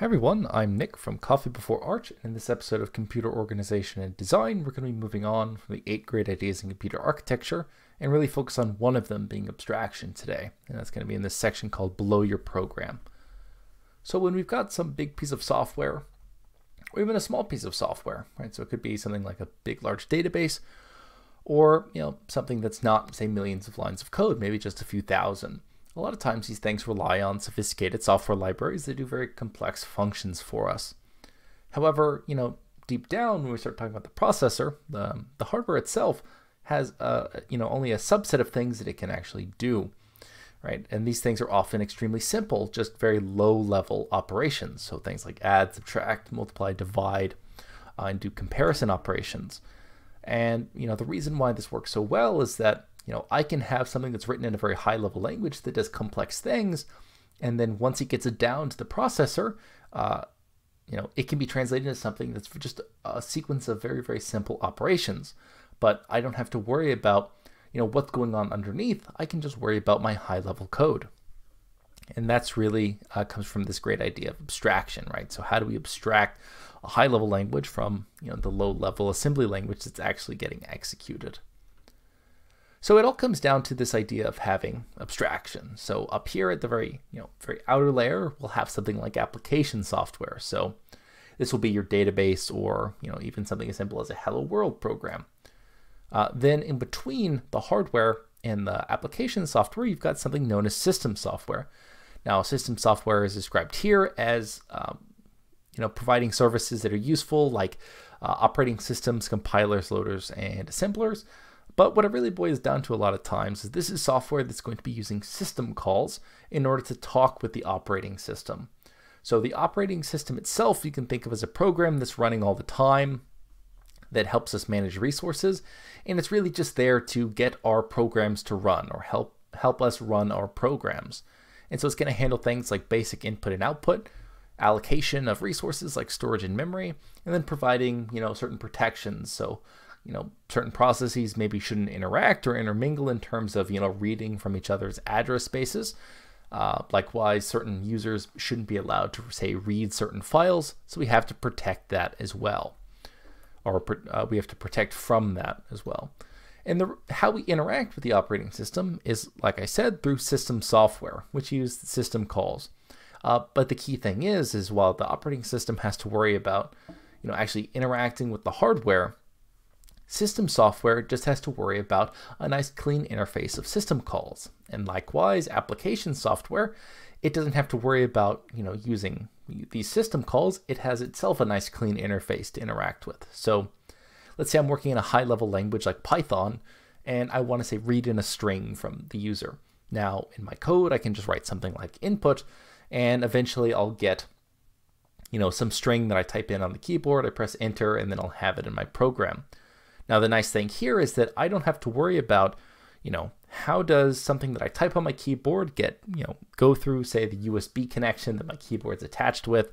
Hey everyone, I'm Nick from Coffee Before Arch, and in this episode of Computer Organization and Design, we're going to be moving on from the eight great ideas in computer architecture and really focus on one of them being abstraction today. And that's going to be in this section called Below Your Program. So when we've got some big piece of software, or even a small piece of software, right? So it could be something like a big, large database, or you know something that's not, say, millions of lines of code, maybe just a few thousand. A lot of times these things rely on sophisticated software libraries that do very complex functions for us. However, you know, deep down when we start talking about the processor, the, the hardware itself has uh, you know only a subset of things that it can actually do, right? And these things are often extremely simple, just very low level operations. So things like add, subtract, multiply, divide, uh, and do comparison operations. And you know the reason why this works so well is that you know, I can have something that's written in a very high level language that does complex things. And then once it gets it down to the processor, uh, you know, it can be translated into something that's just a sequence of very, very simple operations. But I don't have to worry about, you know, what's going on underneath. I can just worry about my high level code. And that's really uh, comes from this great idea of abstraction, right? So how do we abstract a high level language from, you know, the low level assembly language that's actually getting executed? So it all comes down to this idea of having abstraction. So up here at the very, you know, very outer layer, we'll have something like application software. So this will be your database or, you know, even something as simple as a hello world program. Uh, then in between the hardware and the application software, you've got something known as system software. Now, system software is described here as, um, you know, providing services that are useful like uh, operating systems, compilers, loaders, and assemblers. But what it really boils down to a lot of times is this is software that's going to be using system calls in order to talk with the operating system. So the operating system itself you can think of as a program that's running all the time that helps us manage resources and it's really just there to get our programs to run or help help us run our programs. And so it's going to handle things like basic input and output, allocation of resources like storage and memory, and then providing, you know, certain protections. So you know, certain processes maybe shouldn't interact or intermingle in terms of, you know, reading from each other's address spaces. Uh, likewise, certain users shouldn't be allowed to, say, read certain files, so we have to protect that as well. Or uh, we have to protect from that as well. And the, how we interact with the operating system is, like I said, through system software, which use system calls. Uh, but the key thing is, is while the operating system has to worry about, you know, actually interacting with the hardware, System software just has to worry about a nice clean interface of system calls. And likewise, application software, it doesn't have to worry about, you know, using these system calls. It has itself a nice clean interface to interact with. So let's say I'm working in a high level language like Python, and I want to say read in a string from the user. Now in my code, I can just write something like input, and eventually I'll get you know, some string that I type in on the keyboard, I press enter, and then I'll have it in my program. Now, the nice thing here is that I don't have to worry about, you know, how does something that I type on my keyboard get, you know, go through, say, the USB connection that my keyboard's attached with,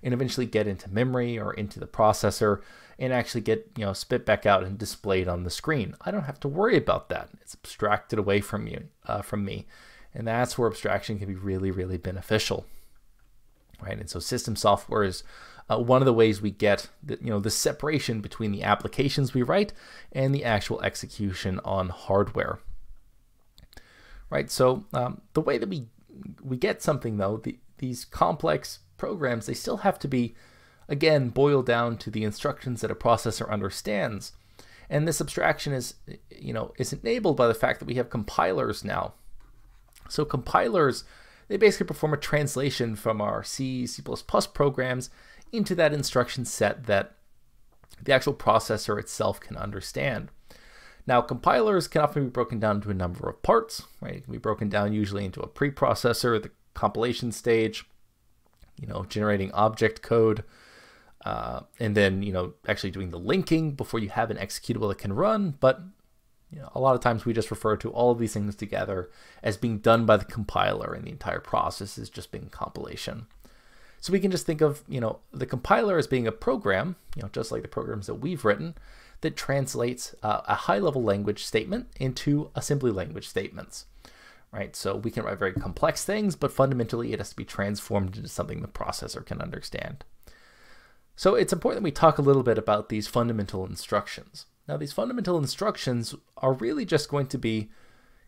and eventually get into memory or into the processor and actually get, you know, spit back out and displayed on the screen. I don't have to worry about that. It's abstracted away from you, uh, from me. And that's where abstraction can be really, really beneficial. Right. And so system software is uh, one of the ways we get the, you know the separation between the applications we write and the actual execution on hardware. Right. So um, the way that we we get something though, the, these complex programs, they still have to be again boiled down to the instructions that a processor understands. And this abstraction is, you know, is enabled by the fact that we have compilers now. So compilers, they basically perform a translation from our C, C++ programs into that instruction set that the actual processor itself can understand. Now, compilers can often be broken down into a number of parts, right? It can be broken down usually into a preprocessor, the compilation stage, you know, generating object code, uh, and then, you know, actually doing the linking before you have an executable that can run. But, you know, a lot of times we just refer to all of these things together as being done by the compiler, and the entire process is just being compilation. So we can just think of, you know, the compiler as being a program, you know, just like the programs that we've written, that translates uh, a high-level language statement into assembly language statements, right? So we can write very complex things, but fundamentally it has to be transformed into something the processor can understand. So it's important that we talk a little bit about these fundamental instructions. Now, these fundamental instructions are really just going to be,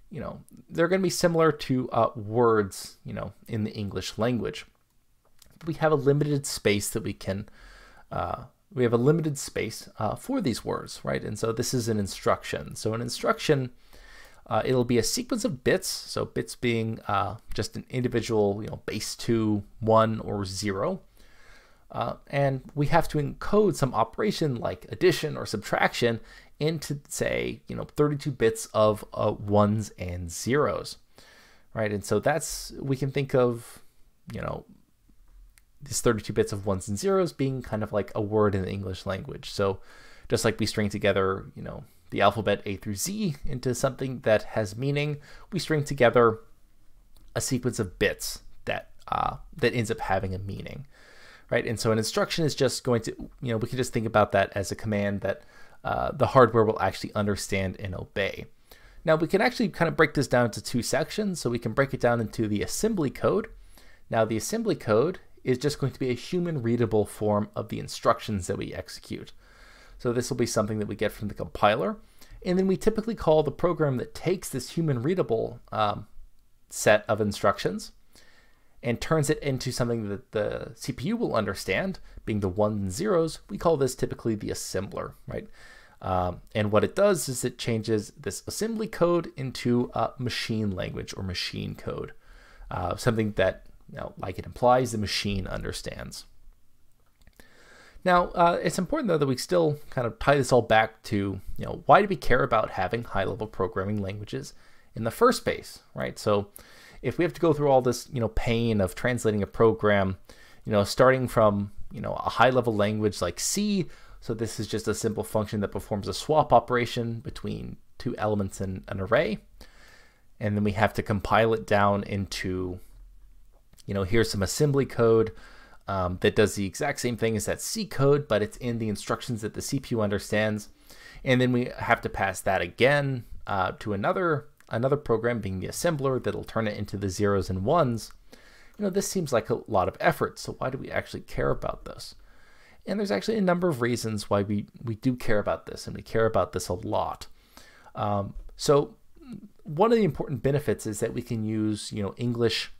you know, they're going to be similar to uh, words, you know, in the English language. We have a limited space that we can, uh, we have a limited space uh, for these words, right? And so this is an instruction. So an instruction, uh, it'll be a sequence of bits. So bits being uh, just an individual, you know, base two, one, or zero. Uh, and we have to encode some operation like addition or subtraction into say you know 32 bits of uh, ones and zeros right and so that's we can think of you know these 32 bits of ones and zeros being kind of like a word in the english language so just like we string together you know the alphabet a through z into something that has meaning we string together a sequence of bits that uh, that ends up having a meaning right? And so an instruction is just going to, you know, we can just think about that as a command that uh, the hardware will actually understand and obey. Now we can actually kind of break this down into two sections. So we can break it down into the assembly code. Now the assembly code is just going to be a human readable form of the instructions that we execute. So this will be something that we get from the compiler. And then we typically call the program that takes this human readable um, set of instructions and turns it into something that the CPU will understand, being the ones and zeros. We call this typically the assembler, right? Um, and what it does is it changes this assembly code into a machine language or machine code, uh, something that, know, like it implies, the machine understands. Now, uh, it's important though that we still kind of tie this all back to, you know, why do we care about having high-level programming languages in the first place, right? So if we have to go through all this, you know, pain of translating a program, you know, starting from, you know, a high level language like C, so this is just a simple function that performs a swap operation between two elements in an array. And then we have to compile it down into, you know, here's some assembly code um, that does the exact same thing as that C code, but it's in the instructions that the CPU understands. And then we have to pass that again uh, to another another program being the assembler that'll turn it into the zeros and ones, you know, this seems like a lot of effort. So why do we actually care about this? And there's actually a number of reasons why we, we do care about this, and we care about this a lot. Um, so one of the important benefits is that we can use, you know, English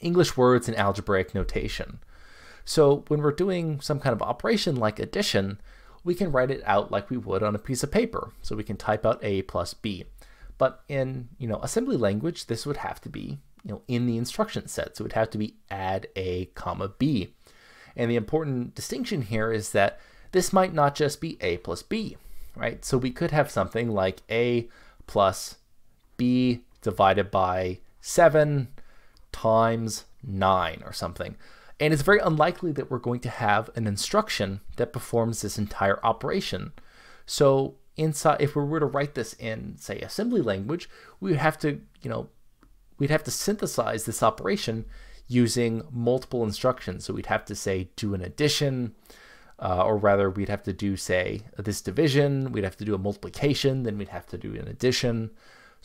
English words in algebraic notation. So when we're doing some kind of operation like addition, we can write it out like we would on a piece of paper. So we can type out a plus b. But in you know assembly language, this would have to be you know in the instruction set. So it would have to be add a comma b. And the important distinction here is that this might not just be a plus b, right? So we could have something like a plus b divided by 7 times 9 or something. And it's very unlikely that we're going to have an instruction that performs this entire operation. So inside if we were to write this in say assembly language we would have to you know we'd have to synthesize this operation using multiple instructions so we'd have to say do an addition uh, or rather we'd have to do say this division we'd have to do a multiplication then we'd have to do an addition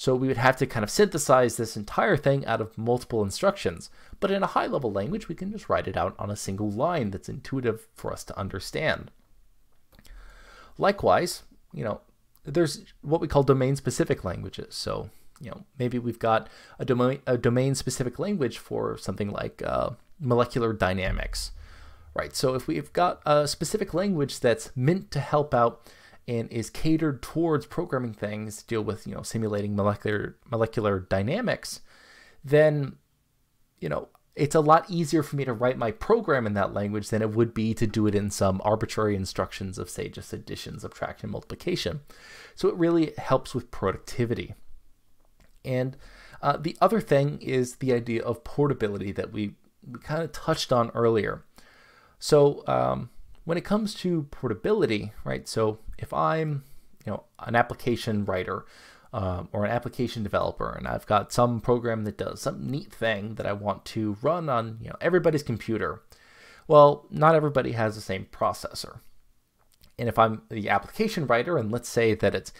so we would have to kind of synthesize this entire thing out of multiple instructions but in a high level language we can just write it out on a single line that's intuitive for us to understand likewise you know, there's what we call domain specific languages. So, you know, maybe we've got a domain a domain specific language for something like uh, molecular dynamics, right? So if we've got a specific language that's meant to help out and is catered towards programming things to deal with, you know, simulating molecular molecular dynamics, then, you know, it's a lot easier for me to write my program in that language than it would be to do it in some arbitrary instructions of, say, just addition, subtraction, multiplication. So it really helps with productivity. And uh, the other thing is the idea of portability that we, we kind of touched on earlier. So um, when it comes to portability, right? So if I'm, you know, an application writer, um, or an application developer and I've got some program that does some neat thing that I want to run on you know everybody's computer. Well, not everybody has the same processor. And if I'm the application writer and let's say that it's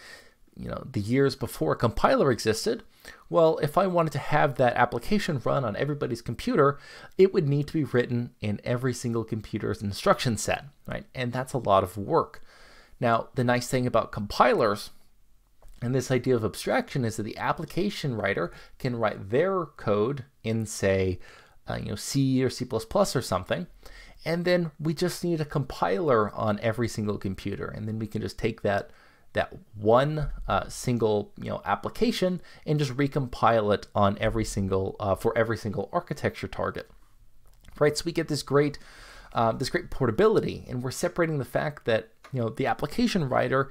you know, the years before a compiler existed, well, if I wanted to have that application run on everybody's computer, it would need to be written in every single computer's instruction set, right? And that's a lot of work. Now, the nice thing about compilers and this idea of abstraction is that the application writer can write their code in, say, uh, you know, C or C++ or something, and then we just need a compiler on every single computer, and then we can just take that that one uh, single you know application and just recompile it on every single uh, for every single architecture target, right? So we get this great uh, this great portability, and we're separating the fact that you know the application writer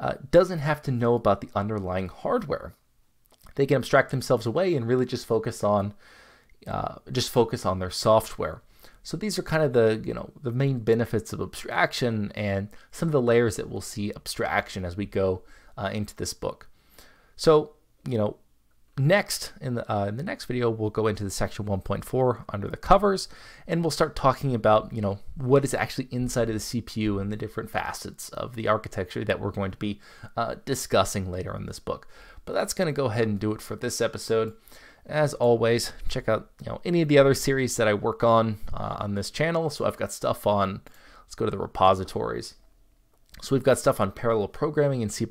uh, doesn't have to know about the underlying hardware. They can abstract themselves away and really just focus on uh, just focus on their software. So these are kind of the, you know, the main benefits of abstraction and some of the layers that we'll see abstraction as we go uh, into this book. So, you know, next in the, uh, in the next video, we'll go into the section 1.4 under the covers, and we'll start talking about, you know, what is actually inside of the CPU and the different facets of the architecture that we're going to be uh, discussing later in this book. But that's going to go ahead and do it for this episode. As always, check out you know any of the other series that I work on uh, on this channel. So I've got stuff on. Let's go to the repositories. So we've got stuff on parallel programming in C++.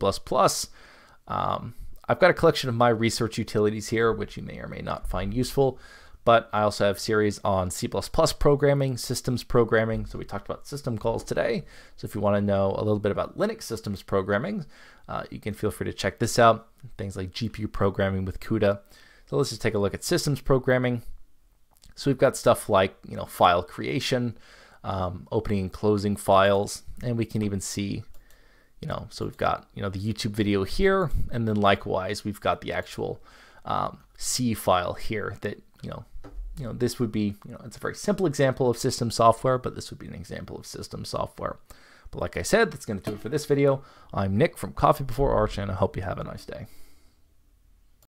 Um, I've got a collection of my research utilities here, which you may or may not find useful. But I also have series on C++ programming, systems programming. So we talked about system calls today. So if you want to know a little bit about Linux systems programming, uh, you can feel free to check this out. Things like GPU programming with CUDA. So let's just take a look at systems programming. So we've got stuff like, you know, file creation, um, opening and closing files, and we can even see, you know, so we've got, you know, the YouTube video here, and then likewise, we've got the actual um, C file here that, you know, you know, this would be, you know, it's a very simple example of system software, but this would be an example of system software. But like I said, that's going to do it for this video. I'm Nick from Coffee Before Arch, and I hope you have a nice day.